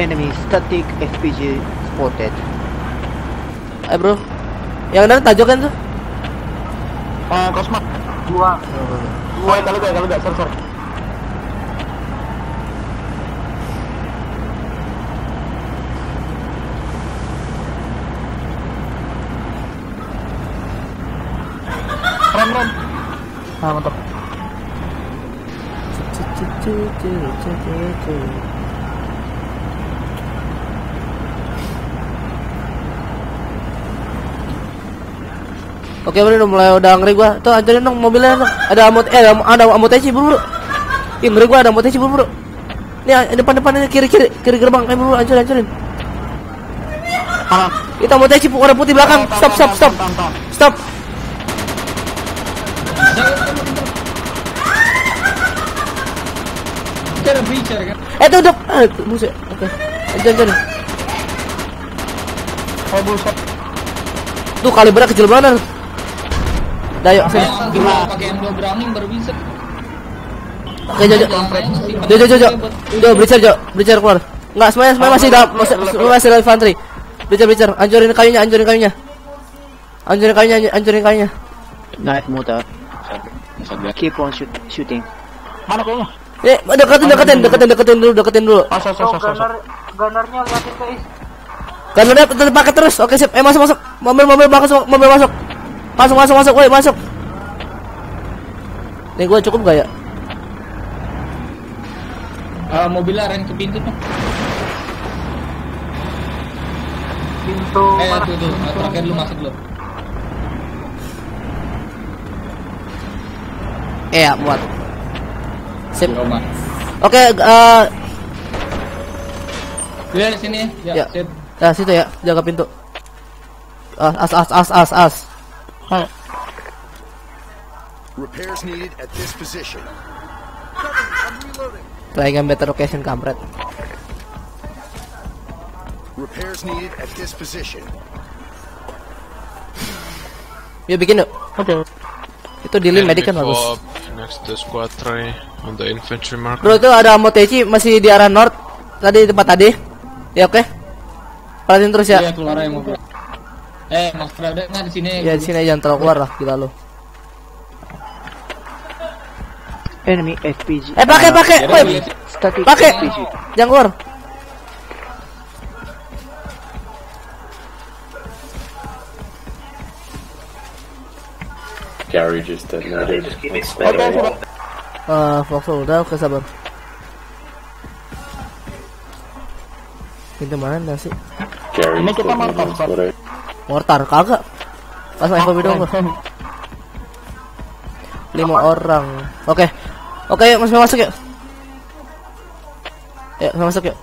Enemy static FPG spotted. Eh bro. Yang ada tajuk kan tuh? Eh, Kosma. Dua. Dua kalau gak, kalau gak, sorry, sorry. Rem, rem. Ah, mantap. Oke, bro, udah mulai udah ngeri gua. Tuh anjurin dong mobilnya dong. Ada amot eh ada, ada bro. bro. Ih, ngeri gua ada amoteci bro, bro. Nih, depan depannya kiri kiri kiri gerbang. Eh, bro, anjurin anjurin. Ah, Itu amoteci warna putih belakang. Stop, stop, stop. Stop. Kan? Eh, tuh, tuh. Ah, tuh, buset. Oke. Anjurin, anjurin. Oh, buset. Tuh kalibernya kecil banget. Dah yuk, sini. Pakai M2 Browning baru bisa. Oke, Jojo. Jojo, Jojo. Jo, Breacher, Jo. Breacher keluar. Enggak, semuanya semuanya masih dalam masih masih dalam infanteri. Breacher, Breacher. Anjurin kayunya, anjurin kayunya. Anjurin kayunya, anjurin kayunya. Night motor. Keep on shoot, shooting. Mana kayaknya? Eh, deketin, deketin, deketin, deketin dulu, deketin dulu. Oh, sorry, sorry, sorry, sorry. gunnernya liatin dia tetap pakai terus. Oke, sip. Eh, masuk, masuk. Mobil, mobil masuk, mobil masuk. Masuk, masuk, masuk. Woi, masuk. Nih, gue cukup gak ya? Ah, mobilnya aren ke pintu tuh. Pintu Eh, mana? tuh tuh. Ah, Terakhir lu masuk lu. Eh, ya, muat. Sip. Oke, eh, Dia di sini. Ya. Ya, sip. Nah, situ ya, jaga pintu. Ah, As, as, as, as, as. Repairs needed at this position. Trying a better location, kampret. Repairs needed at this position. Yuk bikin yuk. Oke. Itu di link medic kan bagus. next to squad 3 on the infantry mark. Bro itu ada Amotechi masih di arah north. Tadi tempat tadi. Ya oke. Perhatiin terus ya. Iya, keluar aja mobil. Eh, Mas Prada nggak di sini. Ya di sini jangan terlalu keluar lah gila lu. Enemy FPG. Eh pakai pakai. Static pakai. FPG. Jangan keluar. Gary just detonated. Ah, Fox udah oke sabar. Pintu mana sih? Gary Ini kita detonated Mortar kagak. Pas main FOB dong. gua. Lima orang. Oke. Oke, yuk masuk masuk yuk. Yuk, masuk yuk.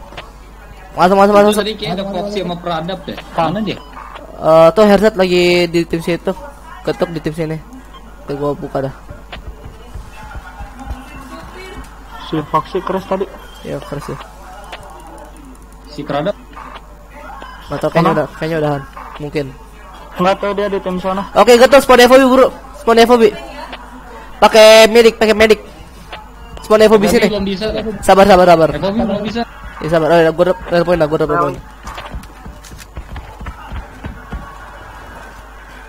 Masuk masuk masuk. masuk. Tadi kayak ada Foxy sama Pradap deh. Mana dia? Eh, tuh headset lagi di tim situ. Ketuk di tim sini. Oke, gua buka dah. Si Foxy Chris tadi. Ya, keras ya. Si Pradap. Tahu kayaknya udah, kayaknya udahan. Mungkin. Nggak tahu dia di tim sana. Oke, getul spawn FOB, Bro. Spawn FOB. Pakai medic, pakai medic. Spawn Tapi sini. belum bisa. Sabar, sabar, sabar. Bobby belum bisa. Ya sabar. Oh, ya, gua drop drop point dah, gua drop drop point.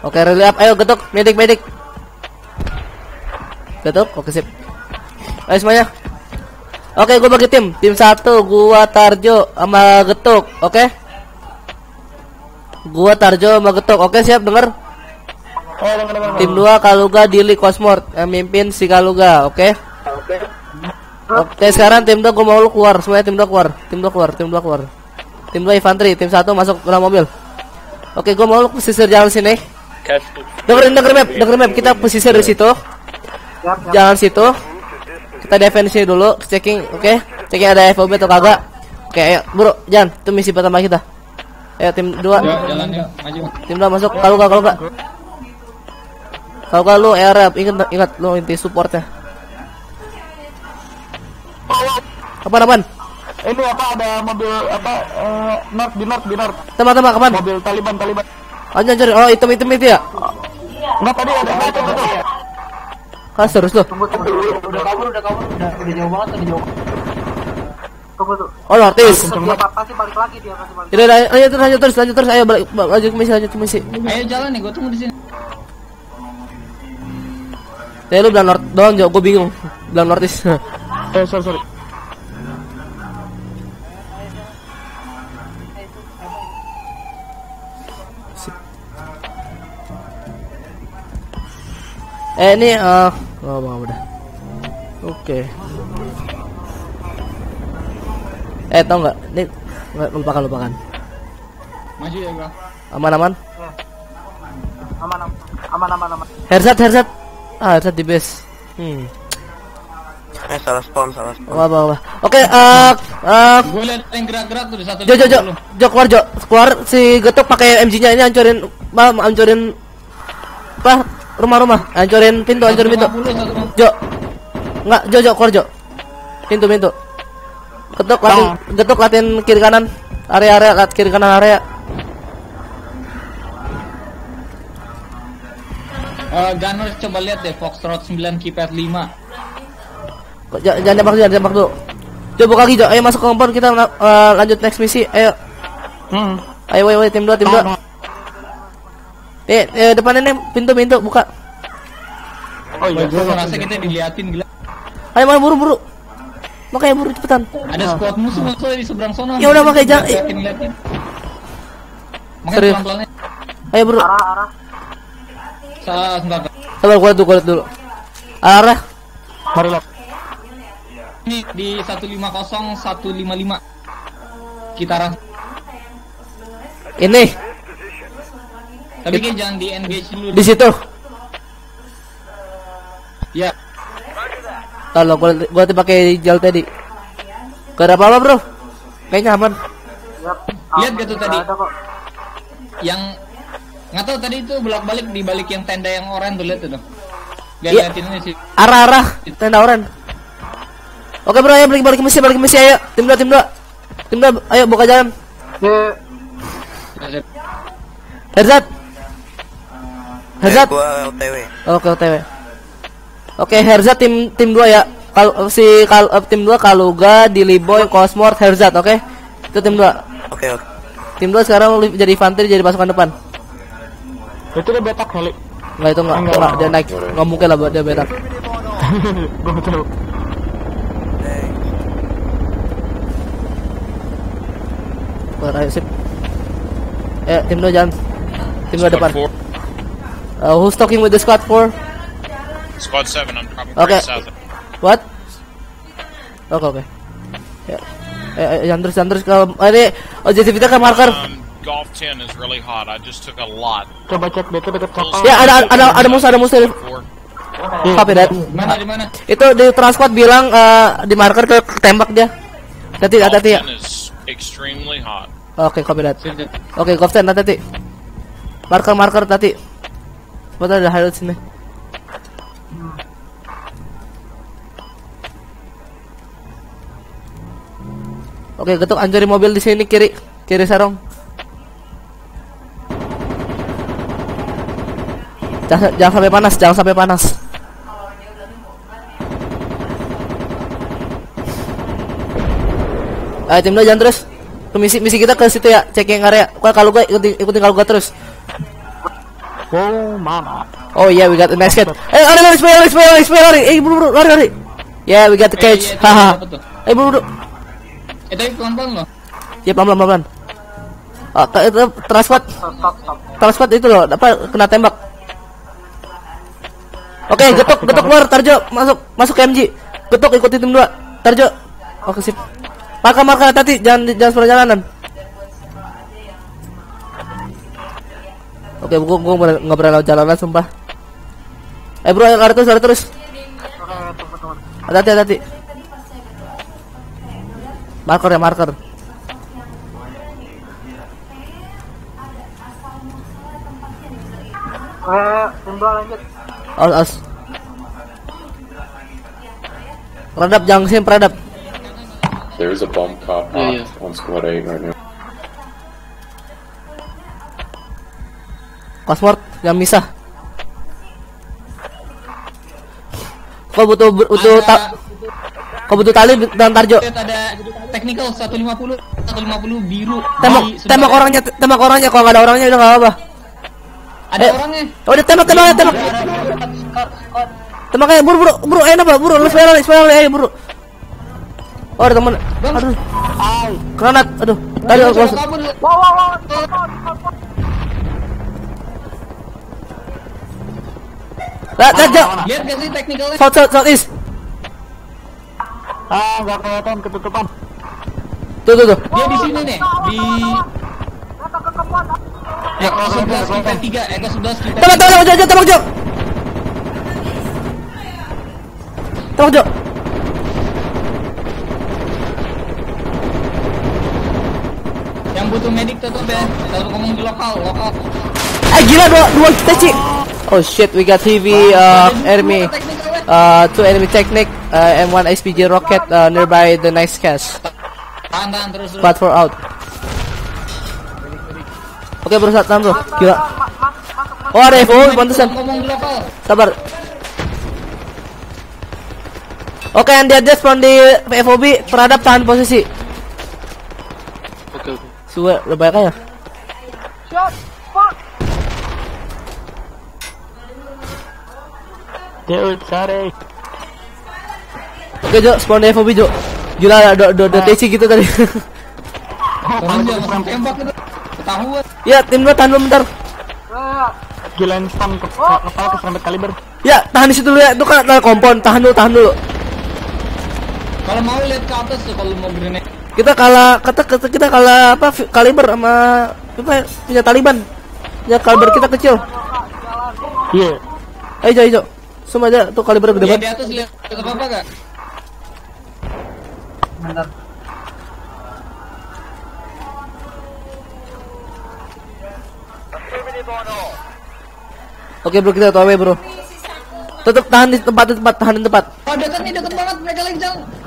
Oke, rally up. Ayo getuk, medic, medic. Getuk, oke sip. Ayo semuanya. Oke, gua bagi tim. Tim satu, gua Tarjo sama Getuk, oke? Gua Tarjo sama Getuk. Oke, siap denger? Eh, dengar dengar. Tim 2 Kaluga Dili Cosmort yang mimpin si Kaluga, oke? Oke, sekarang tim 2 gua mau lu keluar, semuanya tim 2 keluar. Tim 2 keluar, tim 2 keluar. Tim 2 infanteri, tim 1 masuk ke dalam mobil. Oke, gua mau lu pesisir jalan sini. Dengerin denger map, denger map, kita pesisir di situ. Jalan situ. Kita defense sini dulu, checking, oke? Checking ada FOB atau kagak. Oke, ayo, bro, jangan. Itu misi pertama kita. Ayo tim 2. Ya, jalan yuk, maju. Tim 2 masuk kalau enggak kalau enggak. Kalau enggak lu Arab ingat ingat lu inti supportnya. Kapan kapan? Ini apa ada mobil apa eh, north di north di north. Teman-teman kapan? Mobil Taliban Taliban. Anjir anjir. Oh, hitam hitam itu ya. Enggak tadi ada satu itu. Kan serius lu. Udah kabur, udah kabur, udah, udah jauh banget, udah jauh. Tunggu tuh Oh, Nortis. dia pasti balik lagi dia pasti balik Yaudah, ayo, ayo terus, lanjut terus, lanjut terus, ayo balik, lanjut misi, lanjut misi. Ayo jalan nih, gue tunggu di sini. Ya lu bilang Nort doang, Jo, gue bingung. Bilang Nortis. eh sorry sorry eh ini eh oh, udah. Oke. Eh, tau nggak? Ini nggak lupakan lupakan. Maju ya, bro. Aman aman. aman aman aman aman aman Headset headset. Ah, headset di base. Hmm. Eh salah spawn, salah spawn. Apa apa. apa. Oke, eh eh Gue liat yang gerak-gerak tuh di satu. Jo jo jo Jo keluar Jo keluar si getuk pakai MG-nya ini hancurin ma hancurin apa rumah-rumah hancurin pintu hancurin pintu 50, satu lima- Jo nggak Jo Jo keluar Jo pintu pintu getuk latin getuk latin kiri kanan. Area area lat kiri kanan area. Eh, Gunners coba lihat deh Foxtrot 9 keypad 5 Kok jangan jangan tembak jangan tembak dulu. Jo buka lagi Jo. Ayo masuk ke compound kita eh, lanjut next misi. Ayo. Hmm. Ayo ayo, ayo tim dua tim dua. Eh, eh depan ini pintu pintu buka. Oh iya. Gue merasa kita diliatin gila. Ayo mana buru buru makanya buru cepetan. Ada squad musuh musuh di seberang sana? Ya udah, makanya jangan- Serius. pelan-pelan ayo buru arah arah. Salah, sebentar Sabar gua dulu, gua dulu. Arah. Mari lah Ini di 150 155 Kita arah. Ini. Tapi kayak jangan di engage dulu. Di situ. Ya Kalau gua gua tadi pakai jalan tadi. Gak ada apa-apa, Bro. Kayaknya aman. Lihat gak tuh Nggak tadi? Yang nggak tahu tadi itu bolak-balik di balik yang tenda yang oranye tuh lihat tuh Gak liatin ini sih Arah-arah tenda oren. Oke, Bro, ayo balik balik ke misi, balik ke misi ayo. Tim dua, tim dua. Tim dua, ayo buka jalan. Herzat. Herzat. Eh, gua OTW. Oke, OTW. Oke, Herzat tim tim 2 ya. Kalau si kal, eh, tim 2 Kaluga, Diliboy, Cosmort, Herzat, oke? Itu tim 2. Oke, oke. Tim 2 sekarang jadi infanteri jadi pasukan depan. itu dia betak kali Enggak itu enggak, enggak dia naik. Enggak mungkin lah buat dia berak. gue nggak tahu Keluar, ayo sip. Eh, tim 2 jalan. Tim 2 depan. Uh, who's talking with the squad 4? Squad 7, I'm dropping Okay. okay. south. What? Oke, oke. Ya. Eh, eh, jangan terus, jangan terus ke ini objektif kita ke marker. Um, Golf 10 is really hot. I just took a lot. coba cek BT deket kapal Ya, ada ada ada musuh, ada musuh. Four. Copy that. Mana di mana? Itu di transport bilang eh, di marker ke tembak dia. Hati Golf hati ya. 10 is extremely hot. Oke, copy that. Oke, Goften hati hati. Marker marker tadi. Betul ada highlight sini. Oke, getuk anjurin mobil di sini kiri, kiri sarong. Jangan, jangan sampai panas, jangan sampai panas. Ayo tim jangan terus. Misi misi kita ke situ ya, checking area. Kalau gua ikutin ikutin kalau gua terus. Oh mama Oh yeah, we got the next kid. Eh, lari lari, spray lari, spray lari, spray lari. Eh, buru buru, lari lari. Yeah, we got the Eh, cage. iya, itu Haha. apa tuh? Eh, buru buru. Eh tapi pelan-pelan loh. Ya pelan pelan. Oh, ta- itu transport, stop stop stop transport itu loh, apa kena tembak. Oke, getuk, getuk keluar, Tarjo, masuk, masuk ke MG. Getuk ikuti tim dua, Tarjo. Oke sip. Marka marka tadi, jangan jangan perjalanan. Oke, gua gua ber- nggak berani lewat jalanan sumpah. Eh bro, lari terus, lari terus. oke tunggu tunggu Hati-hati, hati. Marker ya, marker. oke tim dua lanjut Aus, aus. Peradap, jangan sini peradap. There is a bomb car parked Yeah, on squad 8 right now. Password, jangan misah. Kau butuh butuh Ada- ta kau butuh tali dan tarjo. Ada technical 150 150 biru Tembak, di tembak orangnya, tembak orangnya. Kalau nggak ada orangnya udah nggak apa-apa. ada Eh. orangnya Oh, udah tembak, tembak, tembak. Tembak aja, buru, buru, buru, ayo napa, buru, lu spiral, spiral, ayo buru. Oh, ada teman. Aduh. Granat, aduh. Tadi aku Coba masuk. kabur Lihat, lihat, Jok. lihat gak sih technicalnya South, south, south east. Ah, nggak kelihatan ketutupan. Tuh, tuh, tuh. dia di sini nih di Eko 11 kita 3 Eko 11 kita Tembak, tembak, Jok, tembak, Jok. Tembak, Jok. yang butuh medik tutup ya kalau ngomong di lokal lokal Eh, gila, dua, dua teci. Oh shit, we got heavy uh, enemy. Uh, two enemy technique uh, and one SPG rocket uh, nearby the next cache. tahan tahan terus out. Oke bro, saat bro. Gila. Oh ada FO, pantesan. Sabar. Oke, yang dia spawn di FOB, peradap tahan posisi. Oke, oke. Suwe, lebih baik aja. Dude, sorry. Oke Jo, spawn di FOB Jo. Gila, ada ada ada TC gitu tadi. dia langsung tembak itu ketahuan ya, tim dua tahan dulu bentar. Gila instan ke ke- kepala keserempet kaliber. Ya, tahan di situ dulu ya. Itu kan ada kompon, tahan dulu, tahan dulu. kalau mau lihat ke atas tuh kalau mau grenade Kita kalah, kata, kata kita kalah apa kaliber sama apa ya, punya Taliban. Ya kaliber kita kecil. Iya. Ayo Jo, ayo Semua aja tuh kaliber gede ya banget. di atas lihat apa apa gak Oke bro, kita tahu bro. Tetap tahan di tempat, di tempat, tahan di tempat. oh deket nih deket banget mereka lagi jauh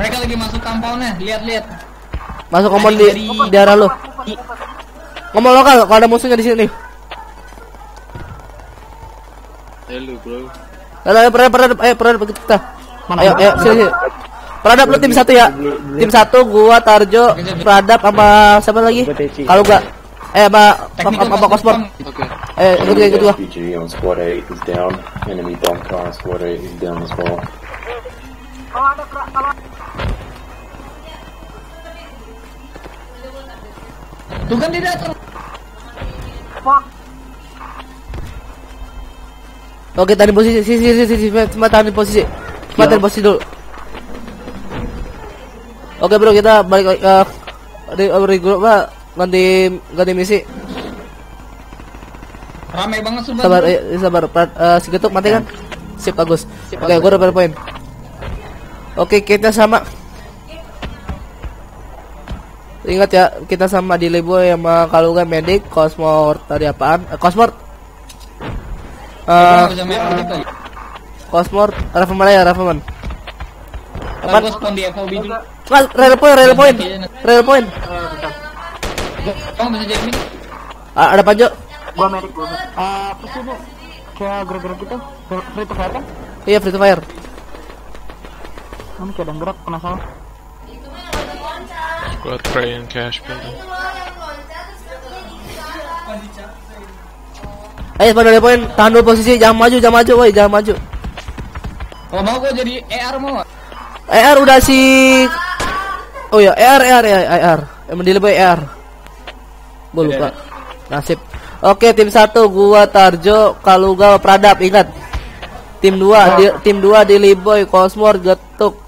mereka lagi masuk compoundnya lihat-lihat Masuk kompon di, di arah lu. Ngomong lokal, kalau ada musuhnya di sini. Hello, bro. Ayo, ayo, peradap, peradap, ayo, peradap kita. Ayo, ayo, sini, sini. Peradap lu tim satu ya. Tim satu, gua, Tarjo, peradap sama siapa lagi? Kalau gak, eh, sama, sama, sama, sama Cosmos. Oke. Eh, ikut gua, ikut gua. SPG on squad 8 is down. Enemy bomb car on squad 8 is down as well. Tuh kan dia datang Oke, tahan di posisi, sini, sini, sini, cuma tahan di posisi. Cuma tahan di posisi dulu. Oke bro, kita balik ke di regroup pak, ganti ganti misi. ramai banget sumpah Sabar, eh, sabar. Eh, si getuk mati kan? Sip bagus. Oke, gua udah poin. Oke, kita sama. Ingat ya, kita sama di Boy sama Kaluga Medic, Cosmor tadi apaan? Eh, Cosmor. Eh, gitu Cosmor, Rafaman ya, Rafaman. Ntar gua spawn di FOB dulu Mas, rel point, rel point, rel point. kamu bisa jadi Ah, ada panjo. Gua medik gua. Ah, apa sih bu? Kayak gerak-gerak gitu. Free to fire kan? Iya, free to fire. Ini kayak gerak, penasaran. And cash building. Ayo, pada rel point, tahan dulu posisi, jangan maju, jangan maju, woi, jangan maju. kalau mau gua jadi ER mau gak? ER udah si Oh ya, ER ER ER ER. Emang di lebih ER. Gua lupa. Nasib. Oke, tim satu gua Tarjo, Kaluga, Pradap, ingat. Tim 2 di, tim 2 di Liboy, Cosmor, Getuk.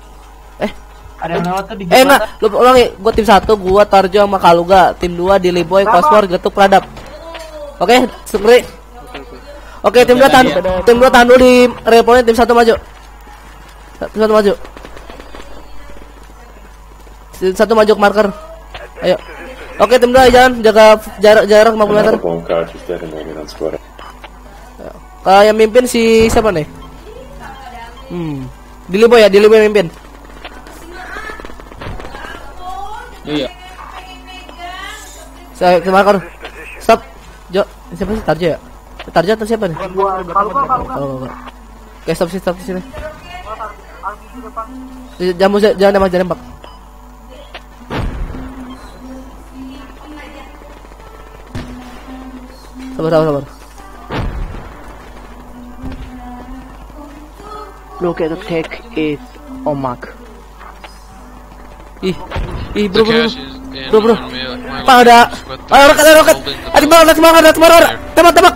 Ada yang lewat tuh di eh enggak, lupa ulangi. Gua tim satu gua Tarjo sama Kaluga, tim 2 di Liboy, Cosmor, Getuk, Pradap. Oke, sengri. Oke, tim 2 tahan tim 2 tahan dulu di real point, tim 1 maju. Tim 1 maju. Tim 1 maju ke marker. Ayo. Oke, tim 2 jalan jaga jarak jarak 50 meter. Another bomb car just detonated on squad 8. Uh, yang mimpin si siapa nih? Hmm. Dilibo ya, Dilibo yang mimpin. Iya Saya ke marker. Stop. Jo, siapa sih Tarjo ya? Tarjo atau siapa nih? Oh. Oke, stop sih, stop di sini. Jangan jangan jangan nembak, jangan nembak. Sabar, sabar, sabar. Look at the tech is on mark. Ih, ih bro, bro, bro. Bro, Pak ada, ayo roket, ayo roket. Ada semangat, ada semangat, ada semangat. Tembak, tembak.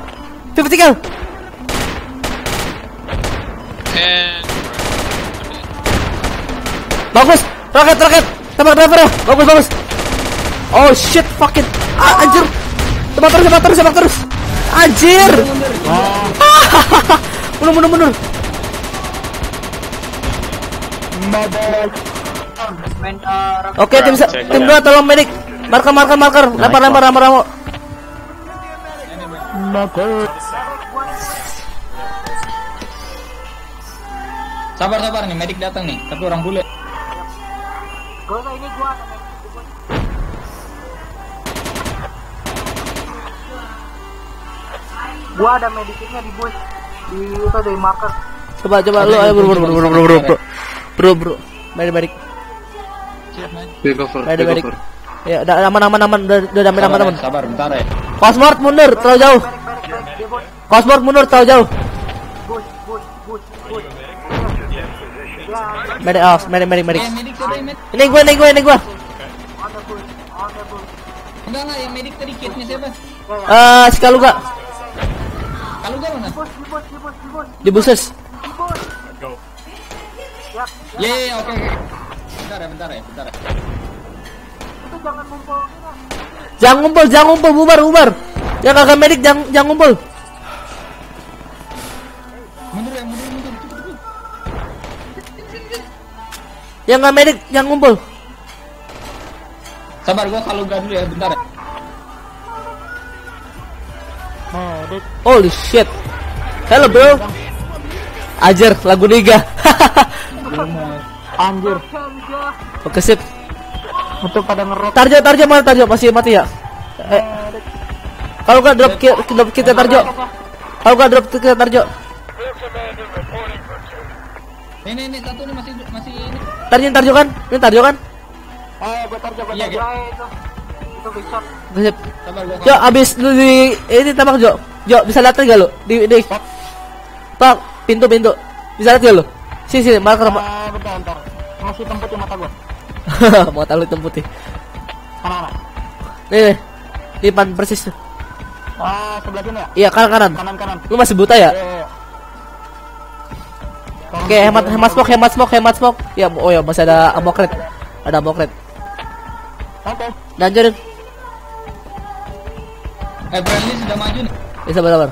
50 kill. And Bagus, roket, roket. Tembak driver ya. Bagus, bagus. Oh shit, fucking. Ah, anjir. Tembak terus, tembak terus, tembak terus. Anjir. mundur, mundur, mundur. Main Oke, tim tim dua tolong medik. Marker marker marker. Lempar lempar lempar lempar. Marker. Sabar sabar nih medik datang nih, tapi orang bule. Gua ini gua Gua ada mediknya di bus. Di itu dari marker. Coba coba lu ayo ya? bro bro bro bro bro bro. Bro bro. Mari mari siap naik ya udah aman aman aman udah udah aman aman aman sabar bentar eh. ya Cosmort mundur terlalu jauh Cosmort mundur terlalu jauh Medik off, medik medik medik. Eh, ini gue, ini gue, ini gue. Enggak enggak yang medik tadi kitnya siapa? Eh, uh, si Kaluga. Kaluga mana? Di buses. Yeah, oke. Yeah, okay. Bentar ya, bentar ya, bentar ya. itu jangan ngumpul. Jangan ngumpul, jangan ngumpul, bubar, bubar. Yang kagak medik, jangan, jangan ngumpul. Mundur ya, mundur mundur. Yang nggak medik, jangan ngumpul. Sabar gua kalau gak dulu ya, bentar ya. Holy shit. Hello bro. Ajar, lagu Niga. Anjir. Oke sip. Untuk pada ngerok. Tarjo, Tarjo mana Tarjo? Masih mati ya? Eh. Kalau nggak drop, ki- drop kita Tarjo. Kalau nggak drop kita Tarjo. Ini ini satu nih masih masih ini. Tarjo, Tarjo kan? Ini Tarjo kan? Eh, gua tarjo gua Iya, tarjo. iya. Eh, itu. Itu bisa. Sip. Jo, abis lu di ini tembak Jo. Jo, bisa lihat gak lu? Di di Pak, pintu pintu. Bisa lihat gak lu? Sini sini, marker ma- Eh, bentar bentar. Masih temputin mata gua. mau tahu hitam putih. Mana mana? Nih, nih. di depan persis. Ah, sebelah sini ya? Iya, kanan kanan. Kanan kanan. Lu masih buta ya? Eh, eh. Oke, hemat hemat smoke, hemat smoke, hemat smoke. Ya, oh ya masih ada ammo crate. Ada ammo crate. Oke. Lanjutin. Eh, friendly sudah maju nih. Ya sabar sabar.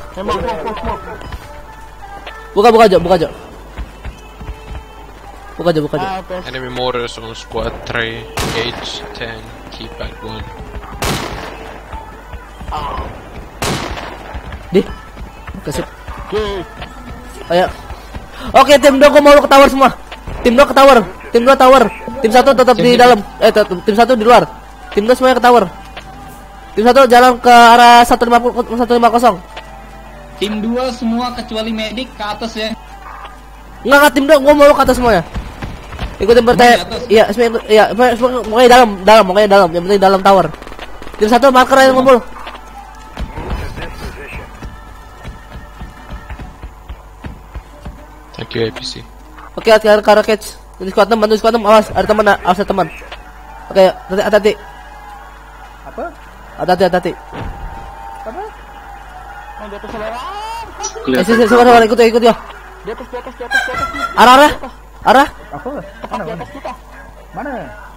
Buka buka Jo, buka Jo. Buka Jo, buka Jo. Ah, oke. enemy mortars on squad 3, H 10, keep at 1. Di. Oke, sip. Oke. Ayo. Oke, tim 2 gua mau lu ke tower semua. Tim 2 ke tower. Tim 2 tower. Tim 1 tetap di dalam. Eh, tim 1 di luar. Tim 2 semuanya ke tower. Tim 1 jalan ke arah 150 150. Tim 2 semua kecuali medik ke atas ya. Enggak, enggak tim 2 gua mau lu ke atas semuanya. Ikutin bertanya. Iya, iya, pokoknya dalam, dalam, pokoknya dalam. Yang penting dalam tower. Tim 1 marker aja ngumpul. Thank you, APC. Oke, hati hati ke catch. Ini squad 6, bantu squad 6, awas, ada teman, awas ada teman. Oke, hati hati. hati. Apa? Hati hati hati. Oh, di atas selera. Eh, sini, sini, sabar, sabar, ikut ya, ikut ya. Di atas di atas di atas di atas. Arah, arah, arah. Tepat di atas kita.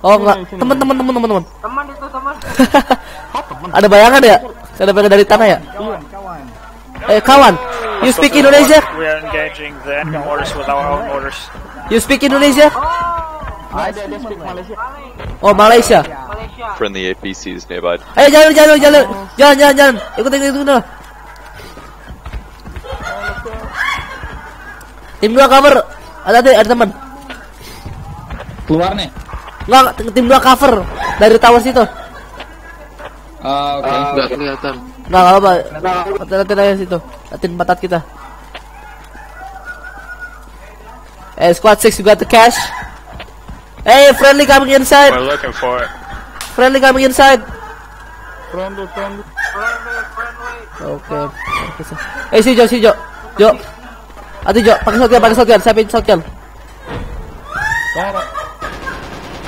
Oh enggak, teman, teman, teman, teman, teman. Teman itu teman. Ada bayangan ya? Ada bayangan dari tanah ya? Eh, kawan. You speak Indonesia? We are engaging the enemy mortars with our own mortars. You speak Indonesia? Ada ada speak Malaysia. Oh, Malaysia. Malaysia. Friendly APCs nearby. Ayo jalan, jalan, jalan, jalan, jalan, jalan. Ikut, ikut, ikut dulu. Tim dua cover. Ada, ada, ada teman. Keluar nih. Enggak, tim dua cover dari tower situ. Ah, oke. Nggak kelihatan. Nggak nggak apa. Lihatin aja situ. Lihatin batat kita. Eh, squad 6, you got the cash? Hey, friendly coming inside. We're looking for it. Friendly coming inside. Friendly, friendly. Oke. Eh, si Jo, si Jo. Jo. Ati Jo, pakai shotgun, pakai shotgun, siapin shotgun.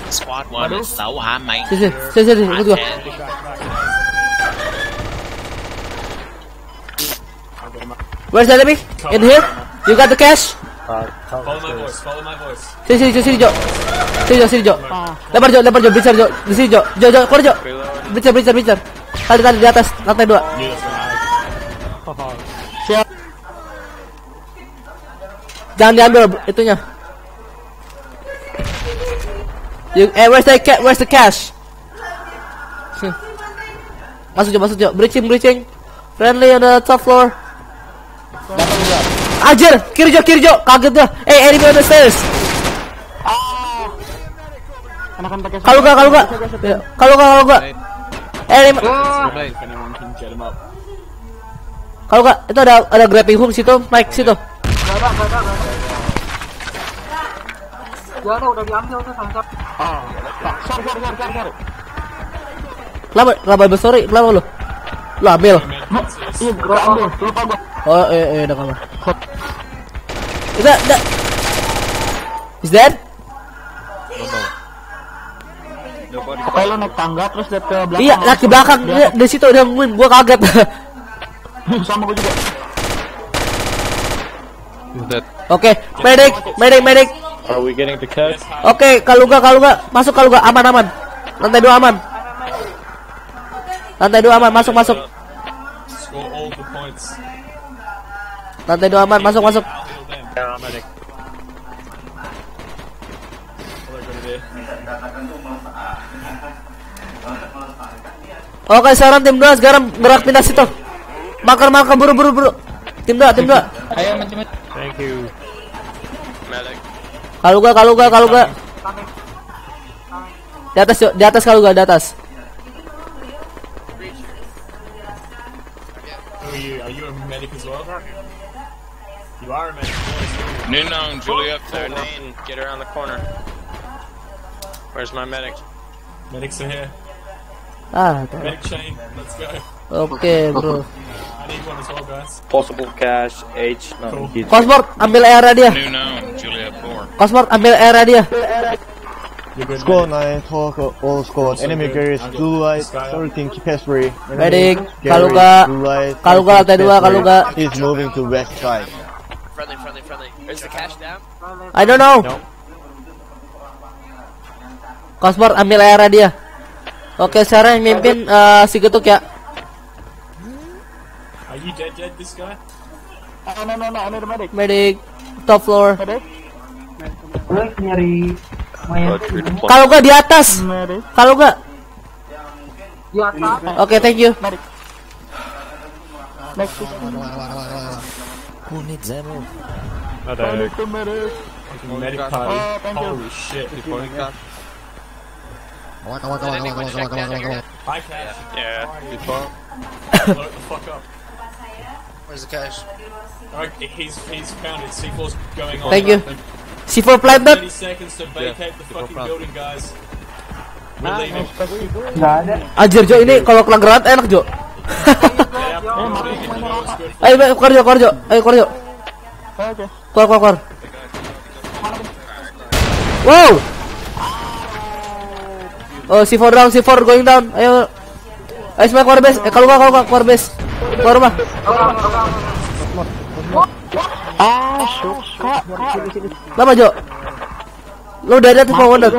Squad 1 is so high, mate. Sini, sini, sini, ikut gua. Where's the enemy? In here? You got the cash? Follow my voice, follow my voice. Sini, sini, sini, sini, Jo. Sini, Jo, sini, Jo. Lebar, Jo, lebar, Jo. Bicar, Jo. Di sini, Jo. Jo, Jo, keluar, Jo. Bicar, bicar, bicar. Tadi, tadi, di atas. Lantai dua. Siap. Jangan diambil itunya. You, eh, where's the ca where's the cash? Masuk Jo, masuk Jo. Breaching, breaching. Friendly on the top floor. Ajar, kiri Jo, kiri Jo. Kaget gua. Eh, enemy on the stairs. Kalau gak, kalau gak. Ya, Kalau gak, kalau gak. Eh, enemy. Up. Kalau gak, itu ada ada grabbing hook situ, Mike situ. Gak ada, udah diambil tuh sama siapa. Ah, sorry, sorry, sorry, sorry, sorry. Kenapa? Kenapa sorry? Kenapa lu? Lu ambil. Iya, gua ambil. Lupa gua. Oh, eh, eh, udah kamu. Udah, udah. Is that? Pokoknya lu naik tangga terus lihat ke belakang. Iya, laki belakang Dia di situ udah ngumumin, gua kaget. sama gua juga. Oke, medic, medic, medic. Are we getting the cash? Oke, kalau gak, masuk kalau gak, aman, aman. Lantai dua aman. Lantai dua aman, masuk, masuk. Score all the points. Lantai dua aman, masuk, masuk. Oke, sekarang tim dua sekarang gerak pindah situ. Makar, makar, buru, buru, buru. Tim dua, tim dua. Ayo macam-macam. Thank you. Medic. Kalau gak, kalau gak, kalau gak. Di atas, yuk. di atas kalau gak, di atas. Are you? Are you a medic as well? You are a medic. boys. Nunong, Julie up there. Nane, get around the corner. Where's my medic? Medics are here. Ah, tuh. Medic chain, let's go. Oke, bro. Well, guys. Possible cash, H, Cool. Cosmort, ambil area dia. Nunong, Juliet 4. Cosmort, ambil area dia. Medic. 9, talk all squad. Enemy get blue light, this guy up. 13 keep free. Medic, gak 13 lantai dua, keep kalau free. gak- He's moving to west side. Friendly, friendly, friendly. Is the cash down? I don't know. Cosmort, ambil area dia. Oke, sekarang yang mimpin eh, si getuk ya. Are you dead, dead, this guy? Ah, no, no, no, I need a medic. Medic, top floor. Medic? Kalau gak di atas. Medic. Kalau gak. Di atas. Oke, thank you. Medic. Next Who needs ammo? medic medic. Medic party. Oh, thank you. Holy shit. Hi, Cash. Yeah. Blow it the fuck up. Where's the cash? Alright, he's, he's found it. C4's going on. Thank you. rapid. C4 planted. 30 seconds to vacate the fucking building, guys. Leaving. Gak ada. Anjir Jo ini kalau kena granat enak Jo. Yeah. Ayo ayo, keluar Jo, keluar Jo. Ayo keluar Jo. Oke. Keluar keluar keluar. Wow. Oh, C4 down, C4 going down. Ayo. Ayo semua keluar base. Eh kalau kalau nggak keluar base. Keluar rumah. Ah, suka. Lama Jo. Lu udah ada tuh mau udah.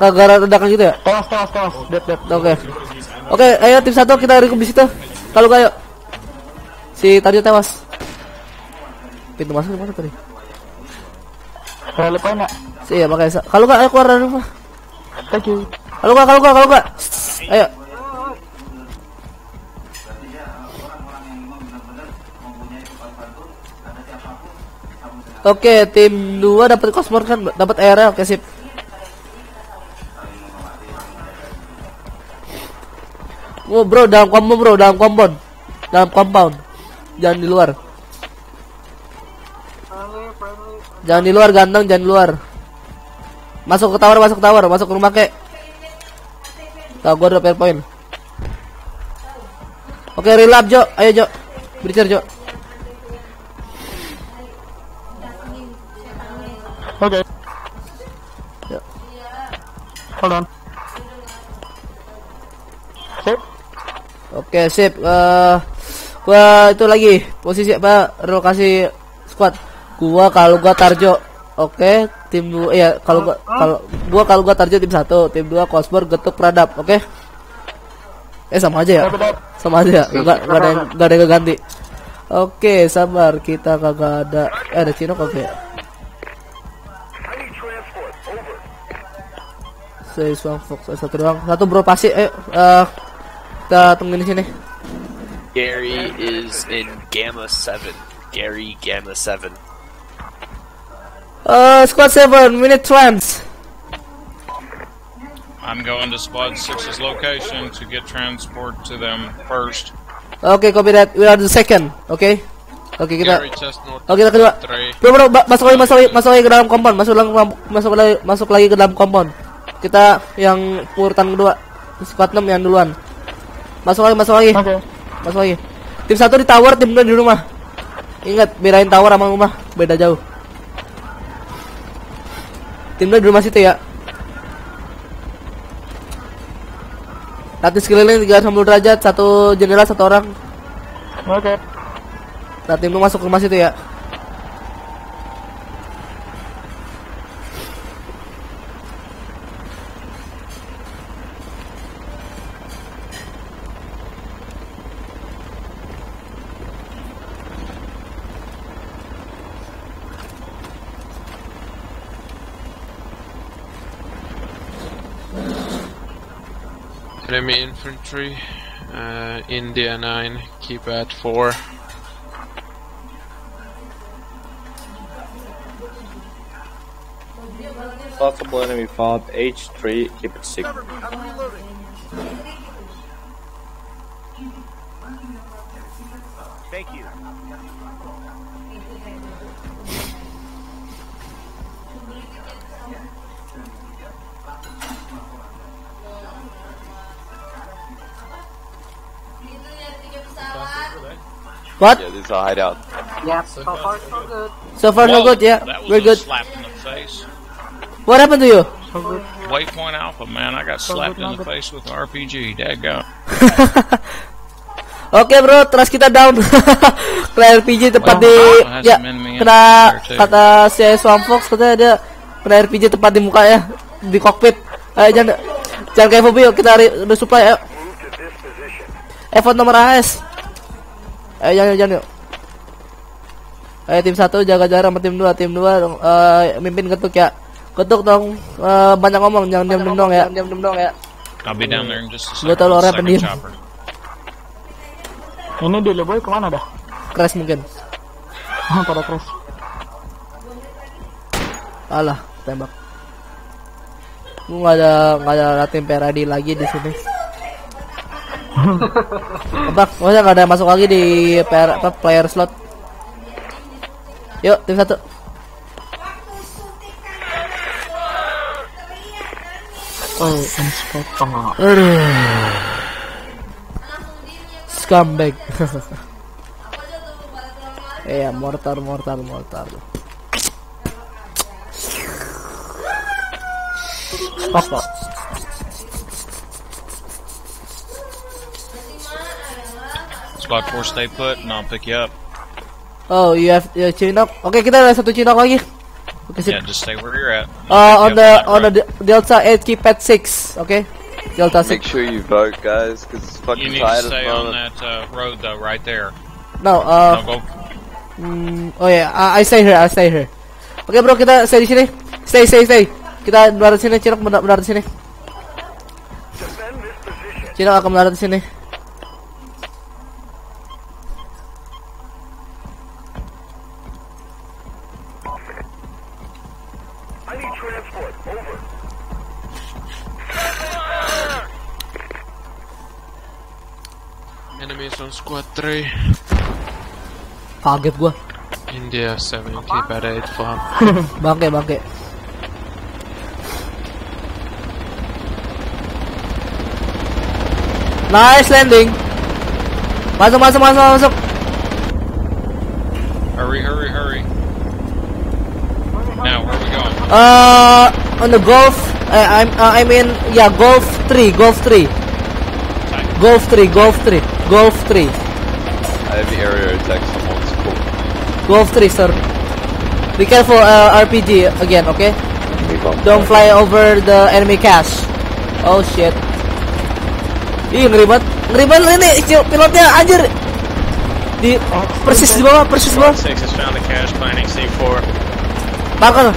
Gara ledakan gitu ya? Tewas, tewas, tewas. Dead, dead. Oke. Oke, ayo tim satu kita recoup di situ. Kalau yuk. Si Tarjo tewas. Pintu masuk di mana tadi? Saya ya. Si, iya makanya. Kalau nggak ayo keluar dari rumah. Thank you. Kalau nggak, kalau nggak, kalau nggak. Ayo. Oke, tim 2 dapat Cosmor kan, dapat area, oke sip. Oh, bro, dalam compound, bro, dalam compound. Dalam compound. Jangan di luar. Jangan di luar, ganteng, jangan di luar. Masuk ke tower, masuk ke tower, masuk ke rumah kek. Tahu gua air point. Oke, relap Jo. Ayo Jo. Breacher Jo. Okay. Yuk. Hold on. Sip. Oke, sip. Eh gua itu lagi posisi apa? Relokasi squad. Gua kalau gua Tarjo. Oke, tim dua ya kalau gua kalau gua kalau gua Tarjo tim satu, tim dua Kosbor Getuk Pradap, oke? Eh sama aja ya? Sama aja ya? Enggak enggak ada yang enggak ada yang ganti. Oke, sabar. Kita kagak ada eh ada Cino oke. Saya Swang Fox eh, satu doang. Satu bro pasti eh eh, kita temuin di sini. Gary is in Gamma 7. Gary Gamma 7. Uh, squad 7, minute trans. I'm going to Squad 6's location to get transport to them first. Oke, copy that. We are the second. Oke. Oke, kita Gary, test north Oke, kita kedua. Bro, bro, masuk lagi, masuk lagi, masuk lagi ke dalam compound. Masuk lagi, masuk lagi, masuk lagi ke dalam compound. Kita yang urutan kedua. Squad 6 yang duluan. Masuk lagi, masuk lagi. Oke. Masuk lagi. Tim satu di tower, tim dua di rumah. Ingat, bedain tower sama rumah, beda jauh. Tim dua di rumah situ ya. Latih sekeliling 360 derajat, satu jendela satu orang. Oke. Nah, tim lu masuk ke rumah situ ya. Enemy infantry. Uh, India 9. Keep at 4. Possible enemy found H3, keep it 6. What? Yeah, this is a hideout. Yeah, so far so good. So far, no Whoa, good. Yeah, that was we're a good. slap in the face. What happened to you? Waypoint Alpha, man, I got slapped in the face with RPG. Dadgum. Oke bro, trust kita down. Kena RPG tepat Well, di ya kena kata si Swamp Fox katanya dia kena RPG tepat di muka ya di kokpit. Ayo jangan jangan kayak Fobi yuk kita re- resupply ayo. Effort nomor AS. Ayo jangan jangan yuk. Ayo tim satu jaga jarak sama tim dua tim dua eh, mimpin ketuk ya. Ketuk dong eh, banyak ngomong jangan diam diam dong ya. Diam diam dong ya. I'll be down there in just a Gua second. tahu lo orang pendiam. Ini di Leboy ke mana dah? Crash mungkin. Pada crash. Alah, tembak. Gua nggak ada nggak ada latihan peradi lagi di sini. Tebak, maksudnya nggak ada masuk lagi di PR, apa, player slot. Yuk, tim satu. Oh, inspector. Aduh. Scumbag. Iya, mortar, mortar, mortar. Stop, Squad 4, stay put, and I'll pick you up. Oh, you have you have Chinok. Oke, kita ada satu Chinok lagi. Oke, sip. Yeah, just stay where you're at. Uh, on you the up on that the Delta 8 keep at 6, okay? Delta 6. Make sure you vote, guys, because it's road. You fucking need to tight at the stay on moment. that uh, road, though, right there. No, uh no, go. mm, oh yeah, I, I stay here, I stay here. Oke, bro, kita stay di sini. Stay, stay, stay. Kita mendarat di sini, Chinok mendarat, sini. Chinok akan mendarat di sini. Enemies on squad 3. Kaget gua. India 70 bad 8 flop. bangke, bangke. Nice landing. Masuk, masuk, masuk, masuk. Hurry, hurry, hurry. Now, where are we going? Uh, on the golf. Uh, I'm, uh, I mean, yeah, golf three, golf three, golf three, golf three, golf three, I have the area attack someone's cool. golf three, sir. Be careful, uh, RPG again, okay? Don't fly over the enemy cache. Oh shit. Ih, ngeri banget. Ngeri banget ini pilotnya anjir. Di persis di bawah, persis di bawah. Six has found the cache planning C4. Marker.